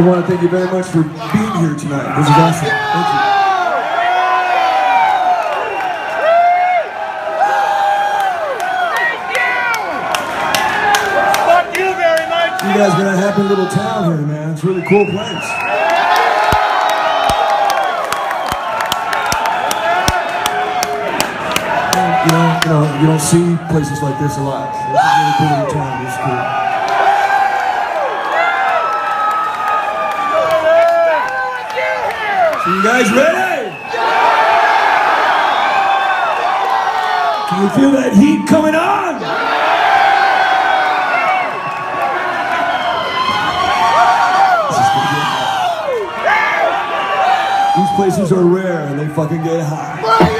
I want to thank you very much for being here tonight. This is awesome. Thank you. Fuck you very much. You guys got a happy little town here, man. It's a really cool place. You know, you know, you don't see places like this a lot. This is a really cool town. It's cool. You guys ready? Can you feel that heat coming on? These places are rare and they fucking get hot.